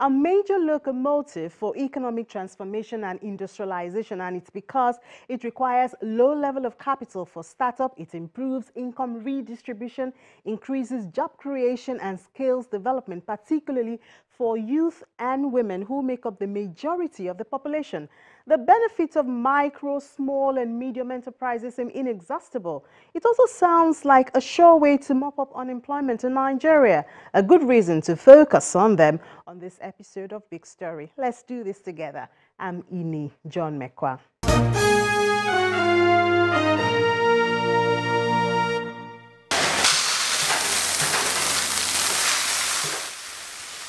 a major locomotive for economic transformation and industrialization and it's because it requires low level of capital for startup, it improves income redistribution, increases job creation and skills development, particularly for youth and women who make up the majority of the population. The benefits of micro, small and medium enterprises seem inexhaustible. It also sounds like a sure way to mop up unemployment in Nigeria. A good reason to focus on them on this episode of Big Story. Let's do this together. I'm Ini John Mekwa.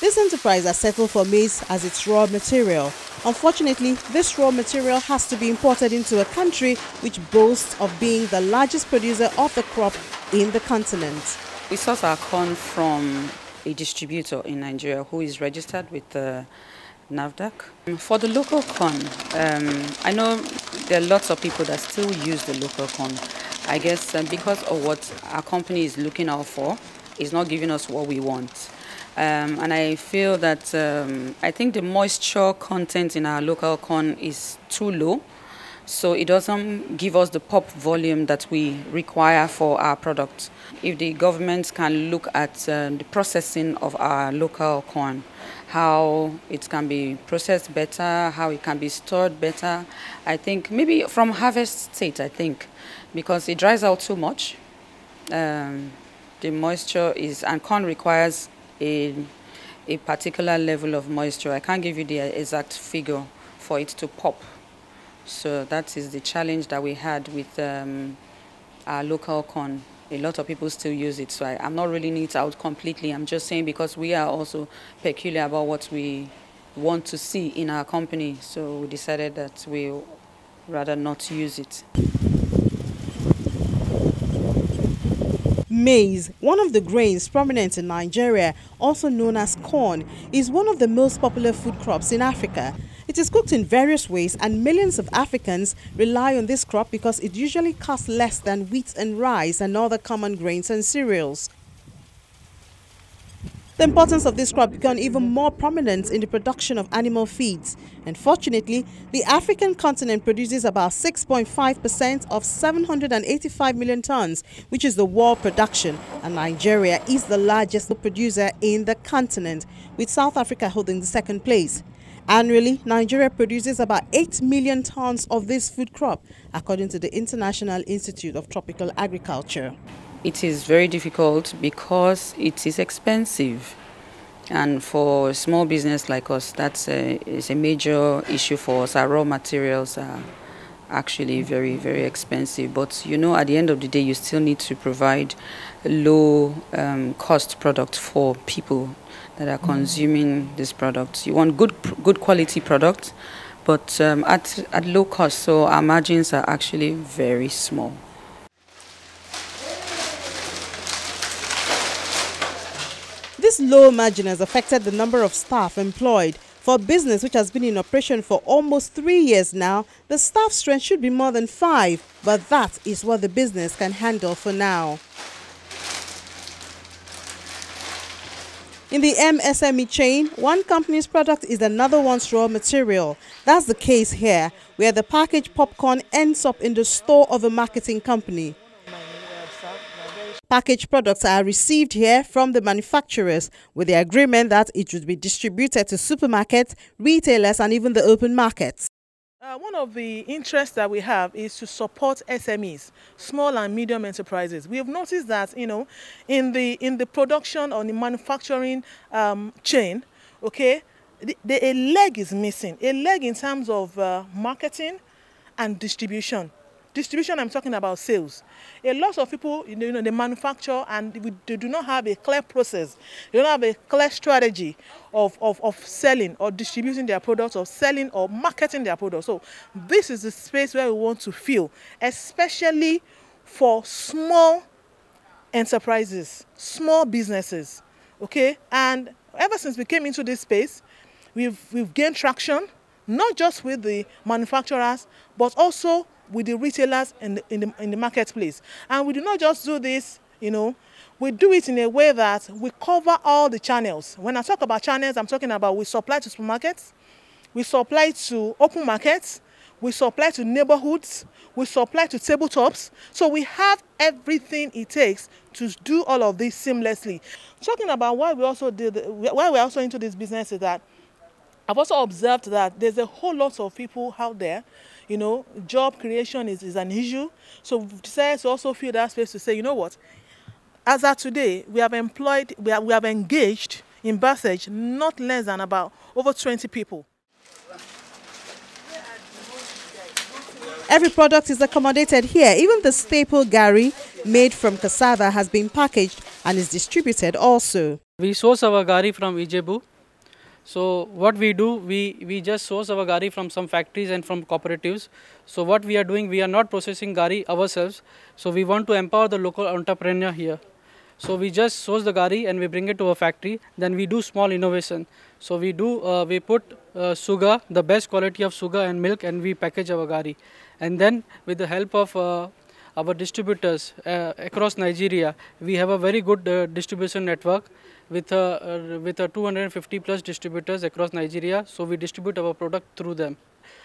This enterprise has settled for maize as its raw material. Unfortunately, this raw material has to be imported into a country which boasts of being the largest producer of the crop in the continent. We source our corn from a distributor in Nigeria who is registered with the NAFDAC. For the local corn, um, I know there are lots of people that still use the local corn. I guess um, because of what our company is looking out for, it's not giving us what we want. Um, and I feel that um, I think the moisture content in our local corn is too low. So it doesn't give us the pop volume that we require for our product. If the government can look at um, the processing of our local corn, how it can be processed better, how it can be stored better, I think maybe from harvest state, I think, because it dries out too much. Um, the moisture is, and corn requires a, a particular level of moisture. I can't give you the exact figure for it to pop. So that is the challenge that we had with um, our local corn. A lot of people still use it, so I, am not ruling it out completely. I'm just saying because we are also peculiar about what we want to see in our company, so we decided that we rather not use it. Maize, one of the grains prominent in Nigeria, also known as corn, is one of the most popular food crops in Africa. It is cooked in various ways and millions of Africans rely on this crop because it usually costs less than wheat and rice and other common grains and cereals. The importance of this crop became even more prominent in the production of animal feeds. Unfortunately, the African continent produces about 6.5% of 785 million tons, which is the world production, and Nigeria is the largest producer in the continent, with South Africa holding the second place. Annually, Nigeria produces about 8 million tons of this food crop, according to the International Institute of Tropical Agriculture. It is very difficult because it is expensive. And for a small business like us, that's a, is a major issue for us. Our raw materials are actually very, very expensive. But you know, at the end of the day, you still need to provide low um, cost product for people that are consuming this product. You want good, good quality product, but um, at, at low cost. So our margins are actually very small. This low margin has affected the number of staff employed. For a business which has been in operation for almost three years now, the staff strength should be more than five, but that is what the business can handle for now. In the MSME chain, one company's product is another one's raw material. That's the case here, where the packaged popcorn ends up in the store of a marketing company. Packaged products are received here from the manufacturers with the agreement that it should be distributed to supermarkets, retailers and even the open markets. Uh, one of the interests that we have is to support SMEs, small and medium enterprises. We have noticed that, you know, in the in the production or the manufacturing um, chain, okay, the, the, a leg is missing. A leg in terms of uh, marketing and distribution. Distribution, I'm talking about sales. A lot of people, you know, they manufacture and they do not have a clear process. They don't have a clear strategy of, of, of selling or distributing their products or selling or marketing their products. So this is the space where we want to fill, especially for small enterprises, small businesses, okay? And ever since we came into this space, we've, we've gained traction, not just with the manufacturers, but also with the retailers in the, in the, in the marketplace. And we do not just do this you know, we do it in a way that we cover all the channels. When I talk about channels, I'm talking about we supply to supermarkets, we supply to open markets, we supply to neighborhoods, we supply to tabletops. So we have everything it takes to do all of this seamlessly. Talking about why we also did, why we're also into this business is that I've also observed that there's a whole lot of people out there, you know, job creation is, is an issue. So we've decided to also fill that space to say, you know what, as of today, we have employed, we have, we have engaged in Bassage not less than about over 20 people. Every product is accommodated here. Even the staple gari made from cassava has been packaged and is distributed also. We source our gari from Ijebu. So what we do, we, we just source our gari from some factories and from cooperatives. So what we are doing, we are not processing gari ourselves. So we want to empower the local entrepreneur here. So we just source the gari and we bring it to a factory. Then we do small innovation. So we do, uh, we put uh, sugar, the best quality of sugar and milk and we package our gari. And then with the help of uh, our distributors uh, across Nigeria, we have a very good uh, distribution network with uh, with 250 plus distributors across Nigeria. So we distribute our product through them.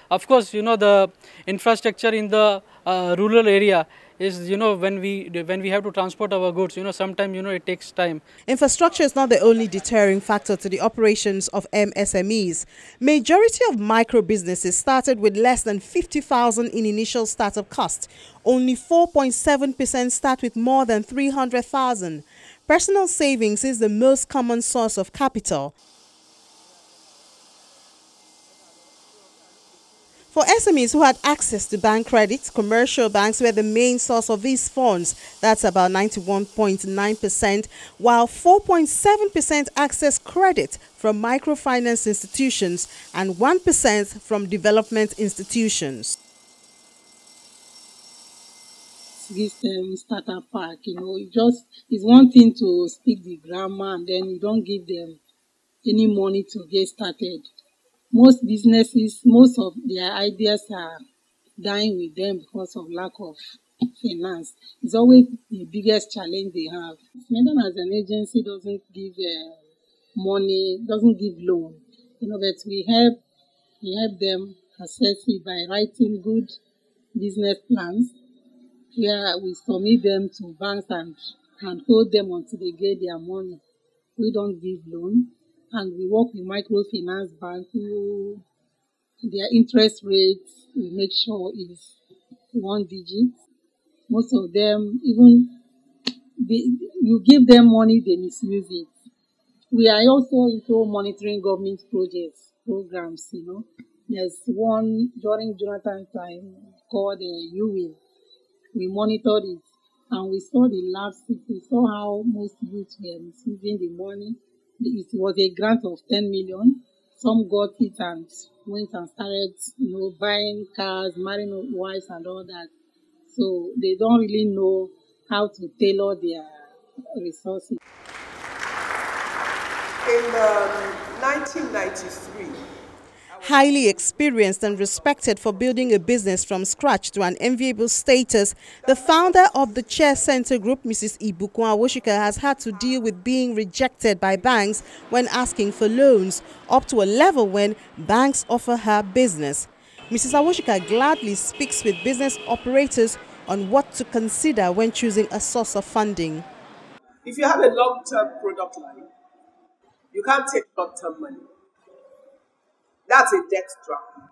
Of course, you know the infrastructure in the rural area is you know when we when we have to transport our goods you know sometimes you know it takes time infrastructure is not the only deterring factor to the operations of msmes majority of micro businesses started with less than 50000 in initial startup cost only 4.7% start with more than 300000 personal savings is the most common source of capital For SMEs who had access to bank credit, commercial banks were the main source of these funds. That's about 91.9%, while 4.7% access credit from microfinance institutions and 1% from development institutions. This um, starter pack, you know, it just it's one thing to speak the grammar and then you don't give them any money to get started most businesses, most of their ideas are dying with them because of lack of finance. It's always the biggest challenge they have. Smedan as an agency doesn't give uh, money, doesn't give loan, you know, but we help, we help them assess it by writing good business plans where we submit them to banks and, and hold them until they get their money. We don't give loan and we work with microfinance bank who their interest rates we make sure is one digit. Most of them even they, you give them money they misuse it. We are also into monitoring government projects, programs, you know. There's one during Jonathan time called the uh, YouWiN. We monitored it and we saw the lapse. We saw how most youths were receiving the money it was a grant of 10 million. Some got it and went and started, you know, buying cars, marrying wives and all that. So they don't really know how to tailor their resources. In um, 1993, highly experienced and respected for building a business from scratch to an enviable status, the founder of the Chair Center Group, Mrs. Ibukun Awosika, has had to deal with being rejected by banks when asking for loans, up to a level when banks offer her business. Mrs. Awosika gladly speaks with business operators on what to consider when choosing a source of funding. If you have a long-term product line, you can't take short-term money. That's a debt trap.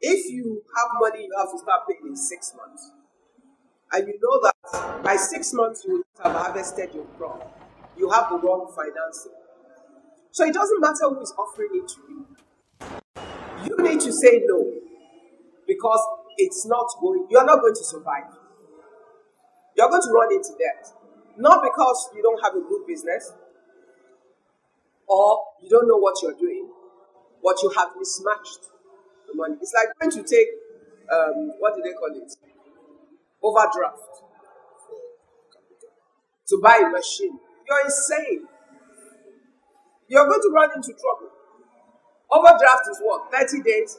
If you have money you have to start paying in six months, and you know that by six months you will have harvested your crop, you have the wrong financing. So it doesn't matter who is offering it to you. You need to say no because it's not going, you're not going to survive. You're going to run into debt. Not because you don't have a good business, or you don't know what you're doing, but you have mismatched the money. It's like when you take, um, what do they call it? Overdraft to buy a machine. You're insane. You're going to run into trouble. Overdraft is what? 30 days?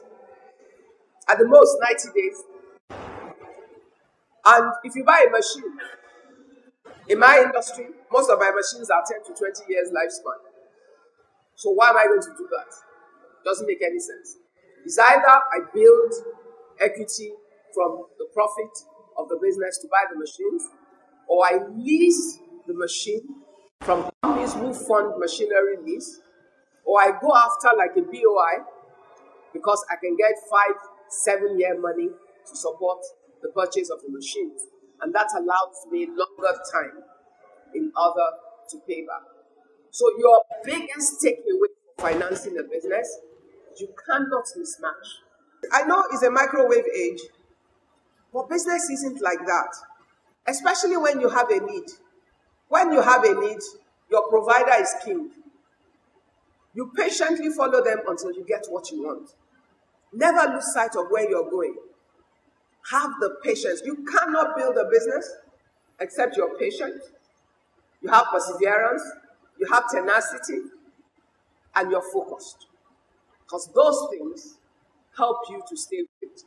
At the most, 90 days. And if you buy a machine, In my industry, most of my machines are 10 to 20 years lifespan. So why am I going to do that? It Doesn't make any sense. It's either I build equity from the profit of the business to buy the machines, or I lease the machine from companies who fund machinery lease, or I go after like a BOI because I can get five, seven year money to support the purchase of the machines. And that allows me longer time in order to pay back. So your biggest takeaway for financing a business, you cannot mismatch. I know it's a microwave age, but business isn't like that. Especially when you have a need. When you have a need, your provider is king. You patiently follow them until you get what you want. Never lose sight of where you're going. Have the patience. You cannot build a business except you're patient, you have perseverance, you have tenacity, and you're focused. Because those things help you to stay fit.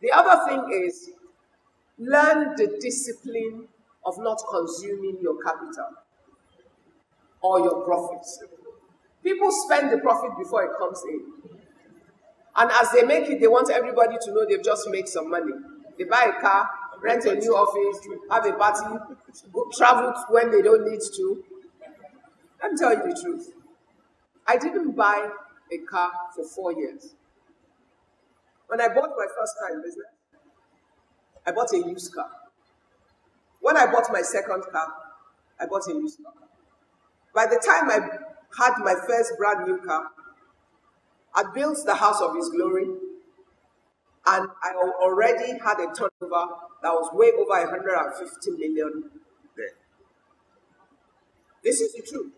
The other thing is learn the discipline of not consuming your capital or your profits. People spend the profit before it comes in. And as they make it, they want everybody to know they've just made some money. They buy a car, rent a new office, have a party, travel when they don't need to. Let me tell you the truth. I didn't buy a car for four years. When I bought my first car in business, I bought a used car. When I bought my second car, I bought a used car. By the time I had my first brand new car, I built the house of his glory, and I already had a turnover that was way over 150 million then. This is the truth.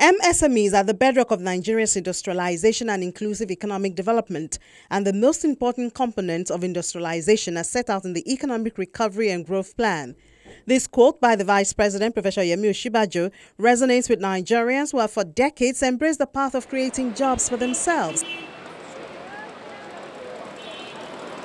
MSMEs are the bedrock of Nigeria's industrialization and inclusive economic development and the most important component of industrialization as set out in the Economic Recovery and Growth Plan. This quote by the Vice President, Professor Yemi Osinbajo, resonates with Nigerians who have for decades embraced the path of creating jobs for themselves.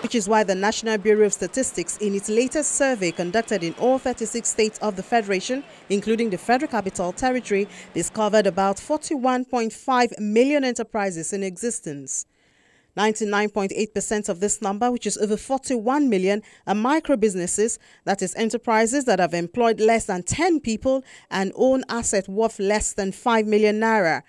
Which is why the National Bureau of Statistics, in its latest survey conducted in all 36 states of the Federation, including the Federal Capital Territory, discovered about 41.5 million enterprises in existence. 99.8% of this number, which is over 41 million, are micro businesses, that is, enterprises that have employed less than 10 people and own assets worth less than 5 million naira.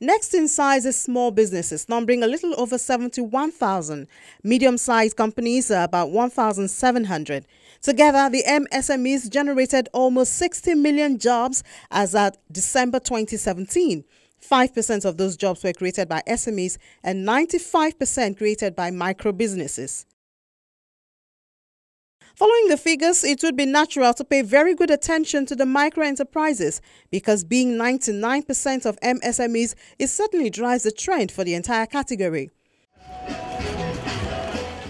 Next in size is small businesses, numbering a little over 71,000. Medium sized companies are about 1,700. Together, the MSMEs generated almost 60 million jobs as at December 2017. 5% of those jobs were created by SMEs and 95% created by micro businesses. Following the figures, it would be natural to pay very good attention to the micro enterprises because being 99% of MSMEs, it certainly drives the trend for the entire category.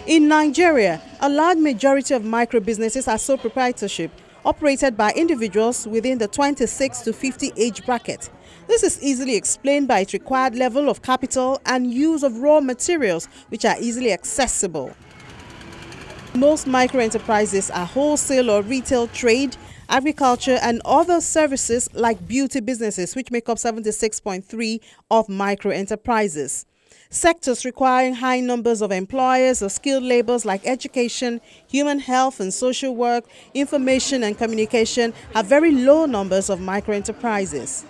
In Nigeria, a large majority of micro businesses are sole proprietorship, operated by individuals within the 26 to 50 age bracket. This is easily explained by its required level of capital and use of raw materials, which are easily accessible. Most micro enterprises are wholesale or retail trade, agriculture and other services like beauty businesses which make up 76.3 of micro enterprises. Sectors requiring high numbers of employers or skilled laborers like education, human health and social work, information and communication have very low numbers of micro enterprises.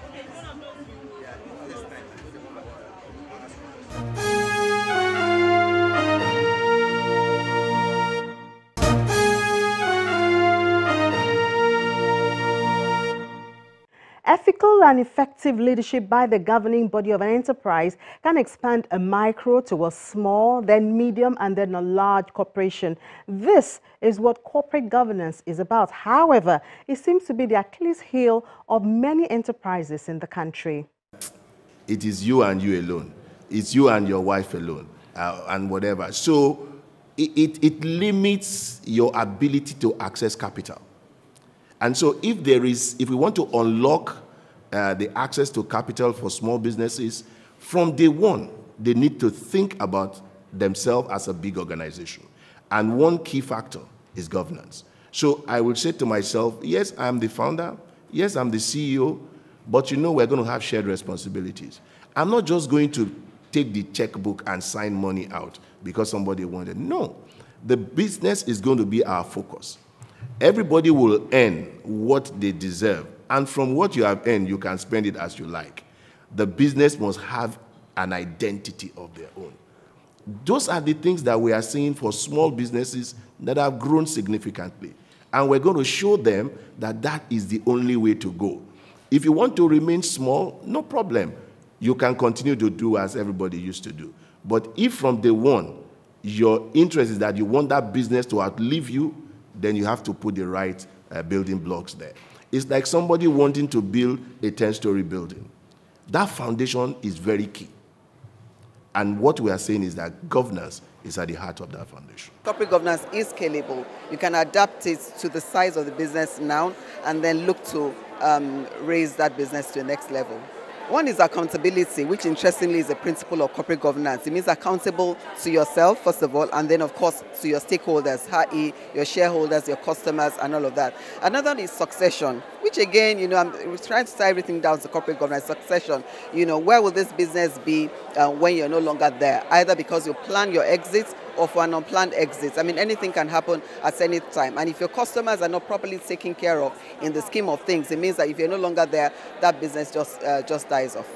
Ethical and effective leadership by the governing body of an enterprise can expand a micro to a small, then medium, and then a large corporation. This is what corporate governance is about. However, it seems to be the Achilles heel of many enterprises in the country. It is you and you alone. It's you and your wife alone, uh, and whatever. So it, it, it limits your ability to access capital. And so, if there is, if we want to unlock uh, the access to capital for small businesses, from day one, they need to think about themselves as a big organization. And one key factor is governance. So I will say to myself, yes, I'm the founder, yes, I'm the CEO, but you know we're going to have shared responsibilities. I'm not just going to take the checkbook and sign money out because somebody wanted. No, the business is going to be our focus. Everybody will earn what they deserve, and from what you have earned, you can spend it as you like. The business must have an identity of their own. Those are the things that we are seeing for small businesses that have grown significantly. And we're going to show them that that is the only way to go. If you want to remain small, no problem. You can continue to do as everybody used to do. But if from day one, your interest is that you want that business to outlive you, then you have to put the right uh, building blocks there. It's like somebody wanting to build a 10 story building. That foundation is very key. And what we are saying is that governance is at the heart of that foundation. Corporate governance is scalable. You can adapt it to the size of the business now and then look to um, raise that business to the next level. One is accountability, which interestingly is a principle of corporate governance. It means accountable to yourself, first of all, and then, of course, to your stakeholders, i.e., your shareholders, your customers, and all of that. Another is succession, which again, you know, I'm trying to tie everything down to corporate governance. Succession, you know, where will this business be uh, when you're no longer there? Either because you plan your exit for an unplanned exit. I mean, anything can happen at any time. And if your customers are not properly taken care of in the scheme of things, it means that if you're no longer there, that business just, uh, just dies off.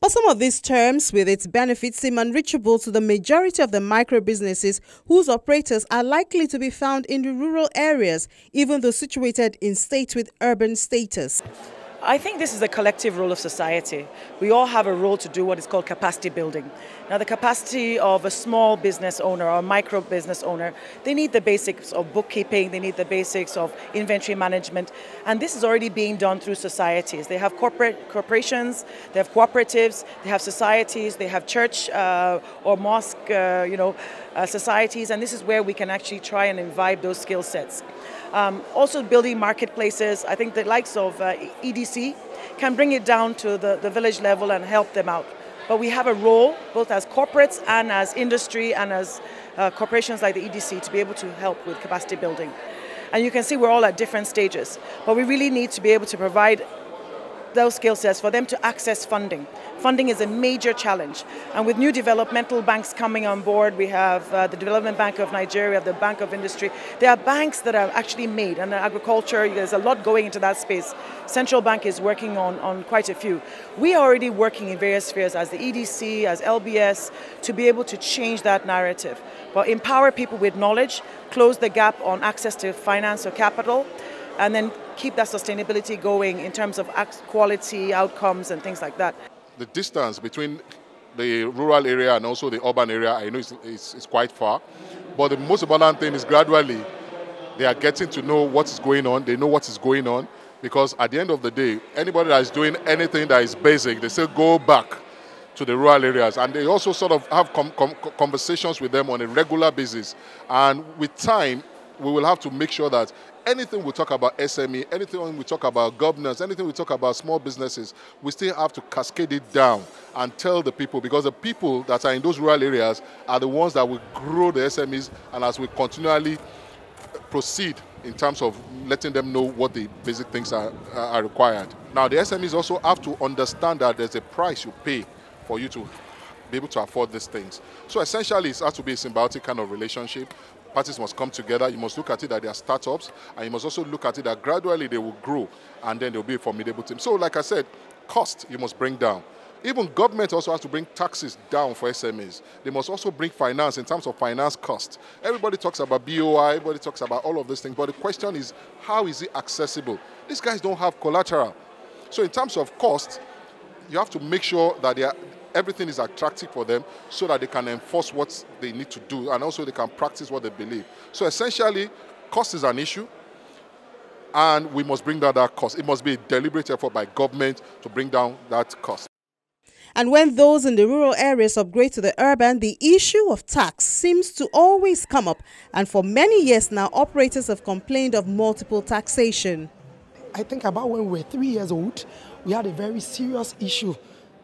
But some of these terms, with its benefits, seem unreachable to the majority of the micro businesses whose operators are likely to be found in the rural areas, even though situated in states with urban status. I think this is a collective role of society. We all have a role to do what is called capacity building. Now, the capacity of a small business owner or micro business owner, they need the basics of bookkeeping, they need the basics of inventory management, and this is already being done through societies. They have corporate corporations, they have cooperatives, they have societies, they have church uh, or mosque, uh, you know, uh, societies, and this is where we can actually try and imbibe those skill sets. Um, also building marketplaces. I think the likes of uh, EDC can bring it down to the, the village level and help them out. But we have a role, both as corporates and as industry and as uh, corporations like the EDC, to be able to help with capacity building. And you can see we're all at different stages. But we really need to be able to provide those skill sets for them to access funding. Funding is a major challenge. And with new developmental banks coming on board, we have uh, the Development Bank of Nigeria, the Bank of Industry. There are banks that are actually made, and agriculture, there's a lot going into that space. Central Bank is working on, on quite a few. We are already working in various spheres as the EDC, as LBS, to be able to change that narrative. But empower people with knowledge, close the gap on access to finance or capital, and then keep that sustainability going in terms of quality, outcomes, and things like that. The distance between the rural area and also the urban area, I know it's, it's, it's, quite far. But the most important thing is gradually they are getting to know what is going on, they know what is going on, because at the end of the day, anybody that is doing anything that is basic, they still go back to the rural areas. And they also sort of have conversations with them on a regular basis. And with time, we will have to make sure that anything we talk about SME, anything we talk about governance, anything we talk about small businesses, we still have to cascade it down and tell the people because the people that are in those rural areas are the ones that will grow the SMEs and as we continually proceed in terms of letting them know what the basic things are, are required. Now the SMEs also have to understand that there's a price you pay for you to be able to afford these things. So essentially, it has to be a symbiotic kind of relationship parties must come together. You must look at it that they are startups, and you must also look at it that gradually they will grow, and then they'll be a formidable team. So, like I said, cost you must bring down. Even government also has to bring taxes down for SMEs. They must also bring finance in terms of finance cost. Everybody talks about BOI, everybody talks about all of these things, but the question is, how is it accessible? These guys don't have collateral. So in terms of cost, you have to make sure that they are, everything is attractive for them so that they can enforce what they need to do and also they can practice what they believe. So essentially, cost is an issue and we must bring down that cost. It must be a deliberate effort by government to bring down that cost. And when those in the rural areas upgrade to the urban, the issue of tax seems to always come up. And for many years now, operators have complained of multiple taxation. I think about when we were three years old, we had a very serious issue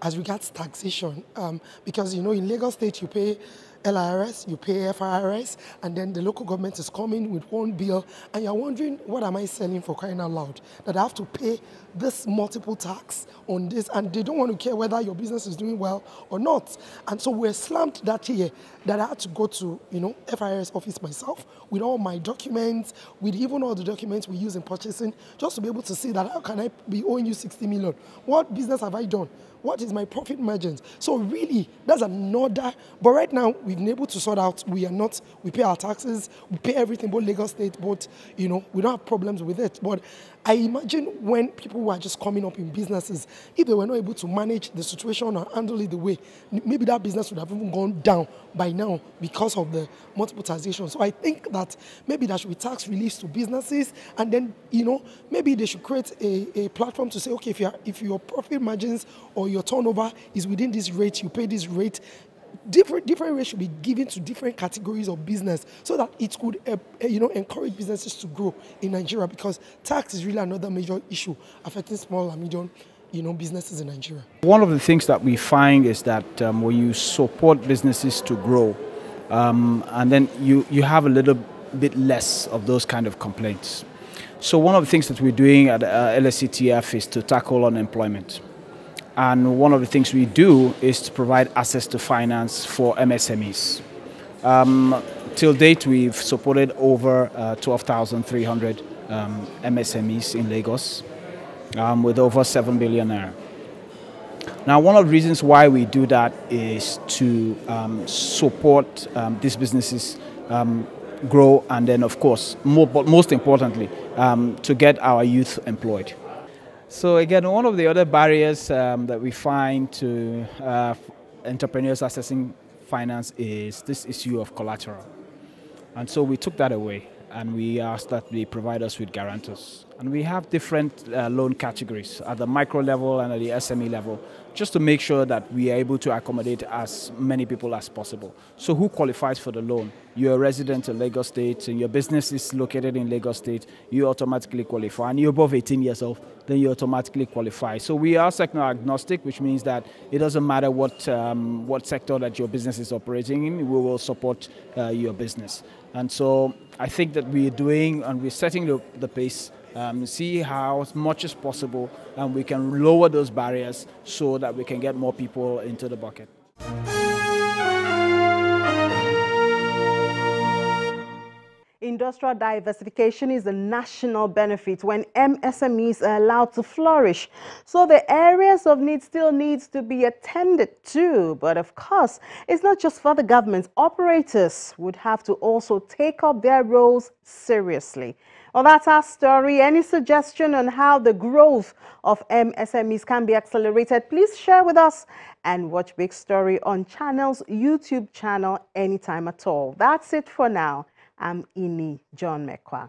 as regards taxation, um, because you know in Lagos State you pay LIRS, you pay FIRS, and then the local government is coming with one bill, and you're wondering, what am I selling for crying out loud? That I have to pay this multiple tax on this, and they don't want to care whether your business is doing well or not. And so we're slammed that year that I had to go to, you know, FIRS office myself with all my documents, with even all the documents we use in purchasing, just to be able to see that how can I be owing you 60 million? What business have I done? What is my profit margins? So really, that's another, but right now we've been able to sort out, we are not, we pay our taxes, we pay everything, both Lagos State, but you know, we don't have problems with it. But I imagine when people are just coming up in businesses, if they were not able to manage the situation or handle it the way, maybe that business would have even gone down by now because of the multiple taxation. So I think that maybe there should be tax reliefs to businesses, and then you know maybe they should create a, a platform to say, okay, if you if your profit margins or your turnover is within this rate, you pay this rate. Different different rates should be given to different categories of business so that it could uh, you know encourage businesses to grow in Nigeria because tax is really another major issue affecting small and medium you know, businesses in Nigeria? One of the things that we find is that um, when you support businesses to grow, um, and then you, you have a little bit less of those kind of complaints. So one of the things that we're doing at uh, LSETF is to tackle unemployment. And one of the things we do is to provide access to finance for MSMEs. Um, till date, we've supported over uh, 12,300 um, MSMEs in Lagos um, with over 7 billion naira. Now, one of the reasons why we do that is to um, support um, these businesses um, grow and then, of course, more, but most importantly, to get our youth employed. So again, one of the other barriers um, that we find to uh, entrepreneurs accessing finance is this issue of collateral. And so we took that away and we ask that they provide us with guarantors. And we have different uh, loan categories at the micro level and at the SME level, just to make sure that we are able to accommodate as many people as possible. So who qualifies for the loan? You're a resident in Lagos State and your business is located in Lagos State, you automatically qualify. And you're above 18 years old, then you automatically qualify. So we are sector agnostic, which means that it doesn't matter what, um, what sector that your business is operating in, we will support uh, your business. And so I think that we're doing and we're setting the, the pace um, see how as much as possible and we can lower those barriers so that we can get more people into the bucket. Industrial diversification is a national benefit when MSMEs are allowed to flourish. So the areas of need still needs to be attended to. But of course, it's not just for the government. Operators would have to also take up their roles seriously. Well, that's our story. Any suggestion on how the growth of MSMEs can be accelerated, please share with us and watch Big Story on Channel's YouTube channel anytime at all. That's it for now. I'm Ini John Mekwa.